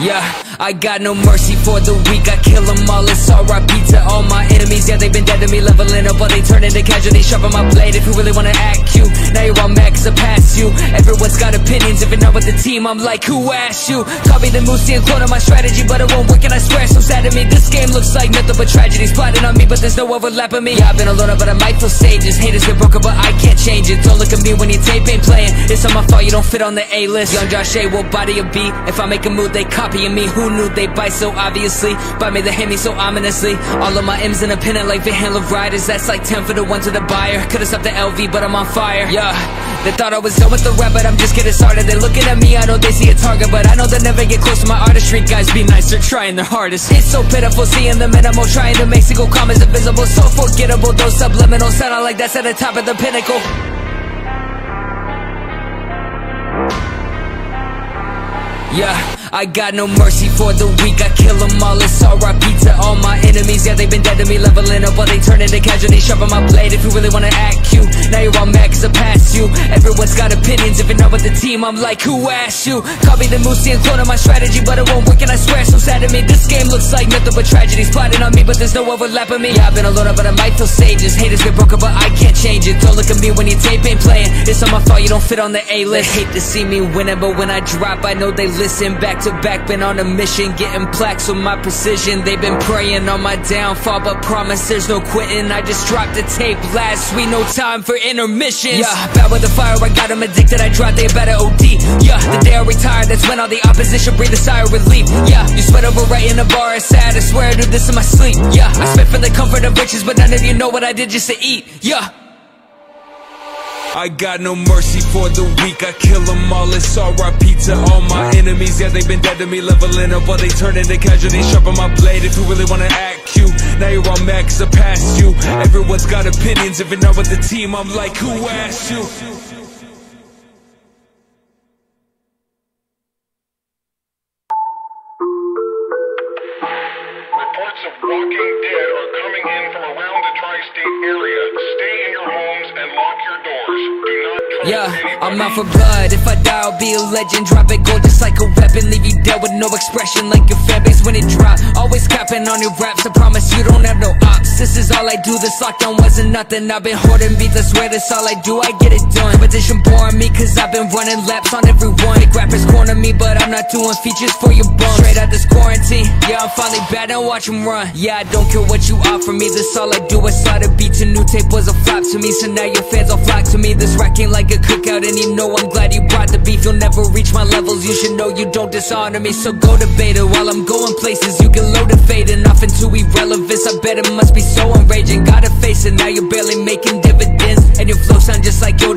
Yeah, I got no mercy for the weak, I kill them all, it's RIP to all my enemies. Yeah, they've been dead to me, leveling up, but they turn into casualties Sharpen my blade if you really wanna act cute. Now you're all mad cause I passed you. Everyone's got opinions, if you're not with the team, I'm like, who asked you? Copy the moves, see and clone on my strategy, but it won't work and I swear so sad to me. This game looks like nothing but tragedies plotting on me, but there's no overlap of me. I've been alone, but I might feel sages. Haters get broken, but I can't change it. Don't look at me when your tape ain't playing. It's on my fault, you don't fit on the A-list Young Josh A will body a beat If I make a move, they copying me Who knew they bite so obviously? Buy me, they hate me so ominously. All of my M's in a pennant like Van Halen riders. That's like 10 for the one to the buyer. Could've stopped the LV, but I'm on fire. Yeah, they thought I was done with the rap, but I'm just getting started. They looking at me, I know they see a target But I know they'll never get close to my artistry. Guys, be nice, they're trying their hardest. It's so pitiful seeing the minimal Trying to make single comments invisible. So forgettable, those subliminal Sound like that's at the top of the pinnacle. Yeah, I got no mercy for the weak, I kill them all, it's RIP to all my enemies. Yeah, they've been dead to me, leveling up while they turn into casualties. Sharpen my blade if you really wanna act cute. Now you're all mad cause I passed you. Everyone's got opinions, if you're not with the team, I'm like, who asked you? Copy the moves, see and clone on my strategy, but it won't work and I swear. So sad to me. This game looks like nothing but tragedies plotting on me, but there's no overlap of me. Yeah, I've been alone, but I might feel sages Haters get broken, but I can't change it. Don't look at me when your tape ain't playing. It's on my fault, you don't fit on the A-list Hate to see me winning, but when I drop, I know they listen Back to back, been on a mission Getting plaques with my precision. They've been praying on my downfall But promise there's no quitting. I just dropped the tape last week No time for intermissions Yeah, bad with the fire I got them addicted I dropped they better OD Yeah, the day I retire That's when all the opposition breathe a sigh of relief. Yeah, you sweat over right in the bar It's sad, I swear I do this in my sleep. Yeah, I spit for the comfort of riches But none of you know what I did just to eat. Yeah I got no mercy for the weak, I kill them all, it's RIP to all my enemies. Yeah, they've been dead to me, leveling up while they turn into casualties. Sharpen my blade if you really wanna act cute. Now you're all mad cause I passed you. Everyone's got opinions, if you're not with the team, I'm like, who asked you? Reports of walking dead are coming in from around the tri-state area. Stay in your homes Yeah. I'm out for blood. If I die, I'll be a legend. Drop it gold just like a weapon. Leave you dead with no expression, like your fan base when it drop. Always capping on your raps. I promise you don't have no ops. This is all I do. This lockdown wasn't nothing. I've been hoarding beats. I swear this all I do. I get it done. Competition boring me, cause I've been running laps on everyone. Big rappers corner me, but I'm not doing features for your bum. Straight out this quarantine. Yeah, I'm finally bad. Now watch them run. Yeah, I don't care what you offer me. This all I do. I saw the beats. A new tape was a flop to me. So now your fans all flock to me. This rack ain't a cookout. And you know I'm glad you brought the beef. You'll never reach my levels. You should know you don't dishonor me. So go to beta while I'm going places. You can load a fade and off into irrelevance. I bet it must be so enraging. Gotta face it. Now you're barely making dividends. And your flow sound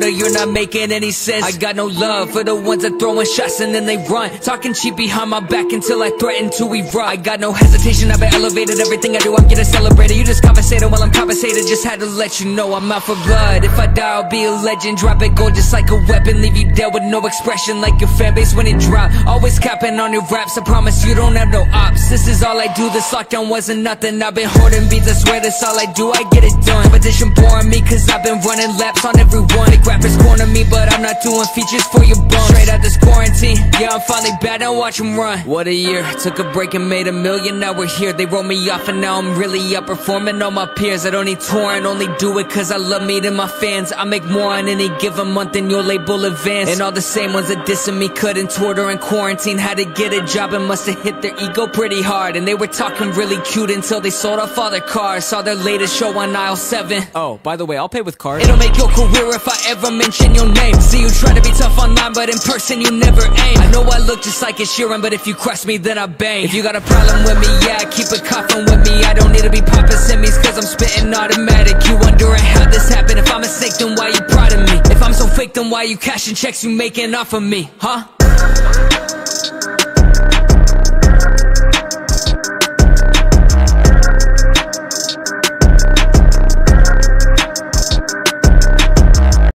You're not making any sense. I got no love for the ones that throwing shots and then they run. Talking cheap behind my back until I threaten to erupt. I got no hesitation. I've been elevated. Everything I do, I'm getting celebrated. You just compensated while I'm compensated. Just had to let you know I'm out for blood. If I die, I'll be a legend. Drop it gold just like a weapon. Leave you dead with no expression like your fan base when it drop. Always capping on your raps. I promise you don't have no ops. This is all I do. This lockdown wasn't nothing. I've been hoarding beats. I swear this all I do. I get it done. Competition boring me cause I've been running laps on everyone. Rappers corner me, but I'm not doing features for your bum. Straight out this quarantine. Yeah, I'm finally bad. Now watch them run. What a year. Took a break and made a million. Now we're here. They wrote me off and now I'm really outperforming all my peers. I don't need touring. Only do it cause I love meeting my fans. I make more on any given month than your label advance. And all the same ones that dissing me couldn't tour during quarantine. Had to get a job and must have hit their ego pretty hard. And they were talking really cute until they sold off all their cars. Saw their latest show on aisle 7. Oh, by the way, I'll pay with card. It'll make your career if I ever mention your name. See you try to be tough online, but in person you never aim. I know I look just like a Sheeran, but if you cross me, then I bang. If you got a problem with me, yeah, keep it coughing with me. I don't need to be popping semis, cause I'm spitting automatic. You wondering how this happened? If I'm a snake, then why you proud of me? If I'm so fake, then why you cashing checks you making off of me, huh?